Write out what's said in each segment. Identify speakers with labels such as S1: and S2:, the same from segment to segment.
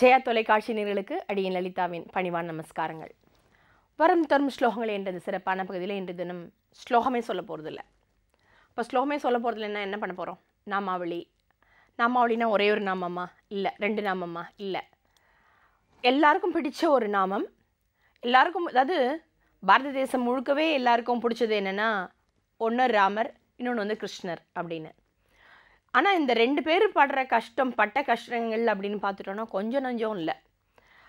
S1: ஜெயா தொலைக்காட்சி நேர்களுக்கு அடியன் லலிதாவின் பணிவான நமஸ்காரங்கள். வரும் தரும் ஸ்லோகங்கள் என்றது சிறப்பான பகுதியில் இன்று தினம் ஸ்லோகமே சொல்ல போகிறதில்ல இப்போ ஸ்லோகமே சொல்ல போகிறதில்ல என்ன பண்ண போகிறோம் நாமாவளி. நாமாவளினா ஒரே ஒரு நாமம்மா இல்லை ரெண்டு நாமம்மா இல்லை. எல்லாருக்கும் பிடிச்ச ஒரு நாமம். எல்லாருக்கும் அதாவது பாரத தேசம் முழுக்கவே எல்லாருக்கும் பிடிச்சது என்னென்னா ஒன்று ராமர் இன்னொன்று வந்து கிருஷ்ணர் அப்படின்னு. ஆனால் இந்த ரெண்டு பேர் படுற கஷ்டம் பட்ட கஷ்டங்கள் அப்படின்னு பார்த்துட்டோன்னா கொஞ்சம் நஞ்சம் இல்லை.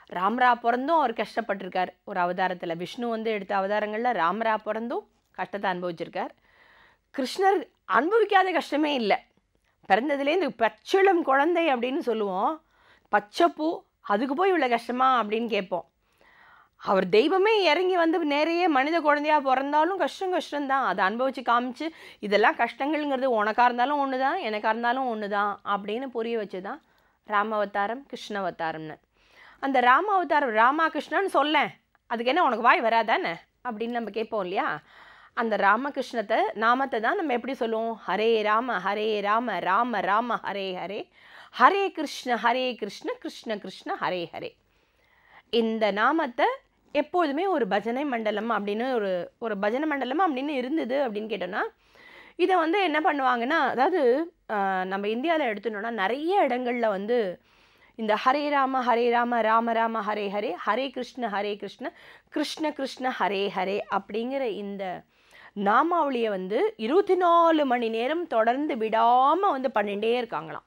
S1: ராமரா பிறந்தும் அவர் கஷ்டப்பட்டிருக்கார். ஒரு அவதாரத்தில் விஷ்ணு வந்து எடுத்த அவதாரங்களில் ராமரா பிறந்தும் கஷ்டத்தை அனுபவிச்சிருக்கார். கிருஷ்ணர் அனுபவிக்காத கஷ்டமே இல்லை. பிறந்ததுலேருந்து பச்சிளம் குழந்தை அப்படின்னு சொல்லுவோம். பச்சைப்பூ அதுக்கு போய் இவ்வளோ கஷ்டமா அப்படின்னு கேட்போம். அவர் தெய்வமே இறங்கி வந்து நிறைய மனித குழந்தையா பிறந்தாலும் கஷ்டம் கஷ்டம்தான். அதை அனுபவித்து காமிச்சு இதெல்லாம் கஷ்டங்கள்ங்கிறது உனக்காக இருந்தாலும் ஒன்று தான் எனக்காக இருந்தாலும் ஒன்று தான் அப்படின்னு புரிய வச்சு தான் ராமாவதாரம் கிருஷ்ணவதாரம்னு. அந்த ராமாவதாரம் ராமா கிருஷ்ணன்னு சொல்லேன். அதுக்கு என்ன உனக்கு வாய் வராதானே? அப்படின்னு நம்ம கேட்போம் இல்லையா? அந்த ராமகிருஷ்ணத்தை நாமத்தை தான் நம்ம எப்படி சொல்லுவோம்? ஹரே ராம ஹரே ராம ராம ராம ஹரே ஹரே ஹரே கிருஷ்ண ஹரே கிருஷ்ண கிருஷ்ண கிருஷ்ண ஹரே ஹரே. இந்த நாமத்தை எப்போதுமே ஒரு பஜனை மண்டலம் அப்படின்னு ஒரு ஒரு பஜனை மண்டலம் அப்படின்னு இருந்தது அப்படின்னு கேட்டோன்னா இதை வந்து என்ன பண்ணுவாங்கன்னா அதாவது நம்ம இந்தியாவில் எடுத்துட்டோம்னா நிறைய இடங்களில் வந்து இந்த ஹரே ராம ஹரே ராம ராம ராம ஹரே ஹரே ஹரே கிருஷ்ண ஹரே கிருஷ்ண கிருஷ்ண கிருஷ்ண ஹரே ஹரே அப்படிங்கிற இந்த நாமாவளியை வந்து இருபத்தி நாலு மணி நேரம் தொடர்ந்து விடாமல் வந்து பண்ணிகிட்டே இருக்காங்களாம்.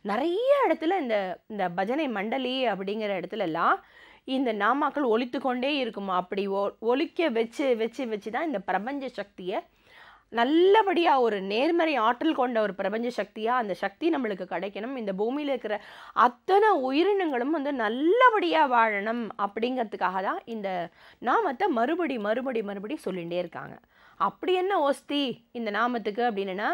S1: நிறைய இடத்துல இந்த இந்த பஜனை மண்டலி அப்படிங்கிற இடத்துலலாம் இந்த நாமாக்கள் ஒழித்து கொண்டே இருக்குமா. அப்படி ஒ ஒழிக்க வச்சு வச்சு வச்சு தான் இந்த பிரபஞ்ச சக்தியை நல்லபடியாக ஒரு நேர்மறை ஆற்றல் கொண்ட ஒரு பிரபஞ்ச சக்தியாக அந்த சக்தி நம்மளுக்கு கிடைக்கணும். இந்த பூமியில் இருக்கிற அத்தனை உயிரினங்களும் வந்து நல்லபடியாக வாழணும் அப்படிங்கிறதுக்காக தான் இந்த நாமத்தை மறுபடி மறுபடி மறுபடி சொல்லிகிட்டே இருக்காங்க. அப்படி என்ன ஒஸ்தி இந்த நாமத்துக்கு அப்படின்னா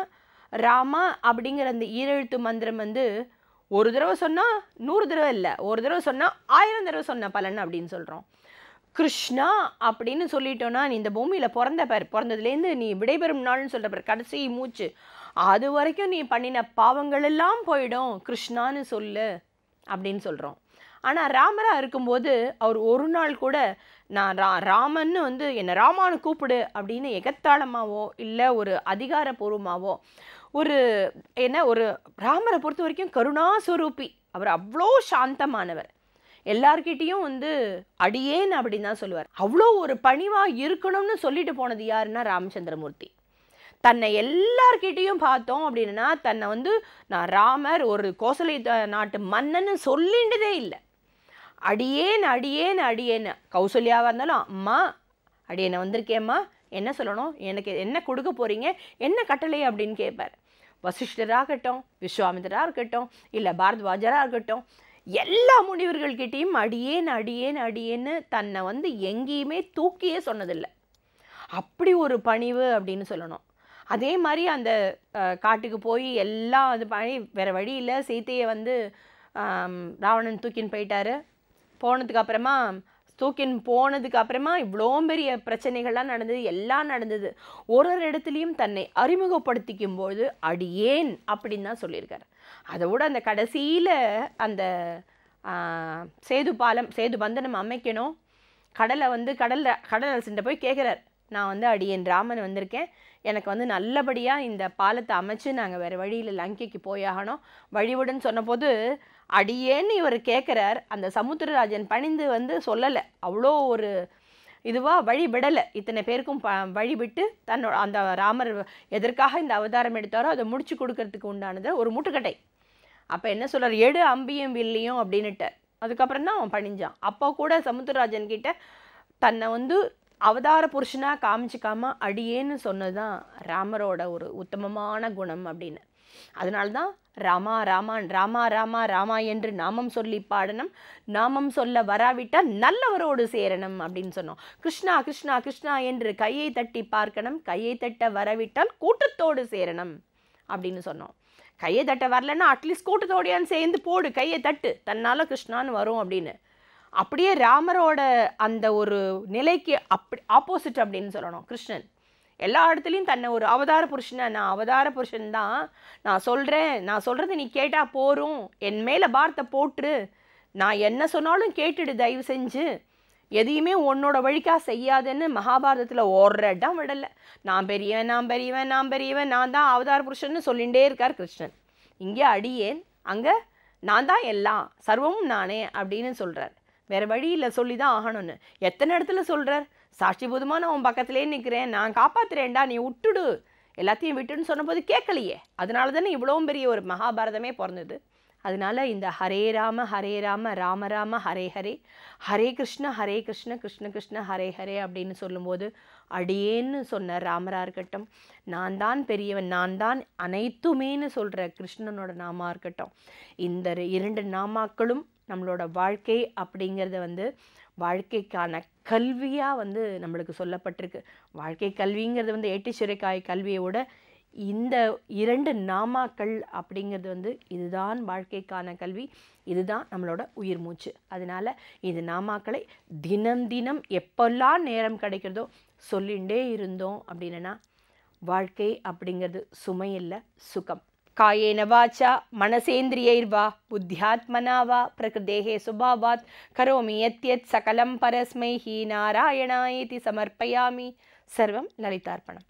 S1: ராமா அப்படிங்கிற அந்த ஈரெழுத்து மந்திரம் வந்து ஒரு தடவை சொன்னால் நூறு தடவை இல்லை ஒரு தடவை சொன்னால் ஆயிரம் தடவை சொன்ன பலன் அப்படின்னு சொல்கிறோம் கிருஷ்ணா அப்படின்னு சொல்லிட்டோன்னா நீ இந்த பூமியில் பிறந்த பேர் பிறந்ததுலேருந்து நீ விடைபெறும் நாள்னு சொல்கிற பேர் கடைசி மூச்சு. அது வரைக்கும் நீ பண்ணின பாவங்கள் எல்லாம் போயிடும் கிருஷ்ணான்னு சொல்லு அப்படின்னு சொல்கிறோம் ஆனால் ராமராக இருக்கும்போது அவர் ஒரு நாள் கூட நான் ரா ராமன்னு வந்து என்னை ராமான்னு கூப்பிடு அப்படின்னு எகத்தாளமாவோ இல்லை ஒரு அதிகாரபூர்வமாவோ ஒரு என்ன ஒரு ராமரை பொறுத்த வரைக்கும் கருணாஸ்வரூபி. அவர் அவ்வளோ சாந்தமானவர். எல்லார்கிட்டேயும் வந்து அடியேன் அப்படின்னு தான் சொல்லுவார். அவ்வளோ ஒரு பணிவாக இருக்கணும்னு சொல்லிட்டு போனது யாருன்னா ராமச்சந்திரமூர்த்தி. தன்னை எல்லார்கிட்டேயும் பார்த்தோம் அப்படின்னா தன்னை வந்து நான் ராமர் ஒரு கோசலை த- நாட்டு மன்னன்னு சொல்லிண்டதே இல்லை. அடியேன் அடியேன் அடியேன்னு. கௌசல்யாவாக இருந்தாலும் அம்மா அடியேனை வந்திருக்கேம்மா? என்ன சொல்லணும்? எனக்கு என்ன கொடுக்க போகிறீங்க என்ன கட்டளை அப்படின்னு கேட்பார் வசிஷ்டராக இருக்கட்டும் இருக்கட்டும் இல்லை பாரத்வாஜராக இருக்கட்டும் எல்லா முனிவர்கள்கிட்டையும் அடியேன் அடியேன் அடியேன்னு தன்னை வந்து எங்கேயுமே தூக்கியே சொன்னதில்லை. அப்படி ஒரு பணிவு அப்படின்னு சொல்லணும். அதே மாதிரி அந்த காட்டுக்கு போய் எல்லாம் இது பண்ணி வேறு வழி இல்லை. சீதையை வந்து ராவணன் தூக்கின்னு போயிட்டாரு. போனதுக்கு அப்புறமா தூக்கின் போனதுக்கு அப்புறமா இவ்வளோ பெரிய பிரச்சனைகள்லாம் நடந்தது எல்லாம் நடந்தது. ஒரு ஒரு இடத்துலையும் தன்னை அறிமுகப்படுத்திக்கும் போது அடியேன் அப்படின்னு தான் சொல்லியிருக்காரு. அதை விட அந்த கடைசியில் அந்த சேது பாலம் சேது பந்தனம் அமைக்கணும். கடலை வந்து கடலில் கடல் அரசன்ட்ட போய் கேட்குறார் நான் வந்து அடியேன் ராமன் வந்திருக்கேன். எனக்கு வந்து நல்லபடியாக இந்த பாலத்தை அமைச்சு நாங்கள் வேறு வழியில் லங்கைக்கு போயாகணும் வழிவுடன் சொன்னபோது அடியேன்னு இவர் கேட்குறார் அந்த சமுத்திரராஜன் பணிந்து வந்து சொல்லலை. அவ்வளோ ஒரு இதுவாக வழி விடலை. இத்தனை பேருக்கும் ப வழி விட்டு தன்னோட அந்த ராமர் எதற்காக இந்த அவதாரம் எடுத்தாரோ அதை முடிச்சு கொடுக்கறதுக்கு உண்டானது ஒரு முட்டுக்கட்டை. அப்போ என்ன சொல்கிறார் எடு அம்பியும் வில்லியும் அப்படின்னுட்டார். அதுக்கப்புறம் தான் அவன் பணிஞ்சான். அப்போ கூட சமுத்திரராஜன் கிட்ட தன்னை வந்து அவதார புருஷனா காமிச்சிக்காம அடியேன்னு சொன்னதுதான் ராமரோட ஒரு உத்தமமான குணம் அப்படின்னு. அதனால தான் ராமா ராமான் ராமா ராமா ராமா என்று நாமம் சொல்லி பாடணும். நாமம் சொல்ல வராவிட்டால் நல்லவரோடு சேரணும் அப்படின்னு சொன்னோம். கிருஷ்ணா கிருஷ்ணா கிருஷ்ணா என்று கையை தட்டி பார்க்கணும். கையை தட்ட வரவிட்டால் கூட்டத்தோடு சேரணும் அப்படின்னு சொன்னோம். கையை தட்ட வரலன்னா அட்லீஸ்ட் கூட்டத்தோடையான்னு சேர்ந்து போடு. கையை தட்டு. தன்னால் கிருஷ்ணான்னு வரும் அப்படின்னு. அப்படியே ராமரோட அந்த ஒரு நிலைக்கு அப்படி ஆப்போசிட் அப்படின்னு சொல்லணும். கிருஷ்ணன். எல்லா இடத்துலையும் தன்னை ஒரு அவதார புருஷனை நான் அவதார புருஷன் தான். நான் சொல்கிறேன் நான் சொல்கிறது நீ கேட்டால் போரும். என் மேலே பாரத்தை போட்டுரு. நான் என்ன சொன்னாலும் கேட்டுடு தயவு செஞ்சு. எதையுமே உன்னோட வழிக்கா செய்யாதுன்னு மகாபாரதத்தில் ஓடுற இடம் விடலை. நான் பெரியவன் நான் பெரியவன் நான் பெரியவன் நான் தான் அவதார புருஷன்னு சொல்லிகிட்டே இருக்கார் கிருஷ்ணன். இங்கே அடியேன். அங்கே நான் தான் எல்லாம். சர்வமும் நானே அப்படின்னு சொல்கிறார் வேறு வழியில் சொல்லி தான் ஆகணும்னு. எத்தனை இடத்துல சொல்கிறார் சாட்சிபூதமாக நான் உன் பக்கத்துலேயே நிற்கிறேன் நான் காப்பாற்றுறேன்டா நீ விட்டுடு. எல்லாத்தையும் விட்டுன்னு சொன்னபோது கேட்கலையே. அதனால தானே இவ்வளோ பெரிய ஒரு மகாபாரதமே பிறந்தது? அதனால இந்த ஹரே ராம ஹரே ராம ராம ராம ஹரே ஹரே ஹரே கிருஷ்ண ஹரே கிருஷ்ண கிருஷ்ண கிருஷ்ண ஹரே ஹரே அப்படின்னு சொல்லும்போது அடியேன்னு சொன்ன ராமரா இருக்கட்டும் நான் தான் பெரியவன் நான் தான் அனைத்துமேன்னு சொல்கிற கிருஷ்ணனோட நாமா இருக்கட்டும் இந்த இரண்டு நாமாக்களும் நம்மளோட வாழ்க்கை அப்படிங்கிறத வந்து வாழ்க்கைக்கான கல்வியாக வந்து நம்மளுக்கு சொல்லப்பட்டிருக்கு. வாழ்க்கை கல்விங்கிறது வந்து ஏட்டிச்சுரைக்காய் விட இந்த இரண்டு நாமாக்கள் அப்படிங்கிறது வந்து இதுதான் வாழ்க்கைக்கான கல்வி இதுதான் நம்மளோட உயிர் மூச்சு. அதனால் இந்த நாமாக்களை தினம் தினம் எப்பெல்லாம் நேரம் கிடைக்கிறதோ சொல்லிகிட்டே இருந்தோம் அப்படின்னா வாழ்க்கை அப்படிங்கிறது சுமையில்ல சுகம். காயேன வாச்சா மனசேந்திரியைர்வா புத்தியாத்மனாவா பிரகிருதேகே சுபாவாத் கரோமி எத்யத் சகலம் பரஸ்மை ஹி நாராயணாயேதி சமர்ப்பயாமி. சர்வம் லலிதார்ப்பணம்.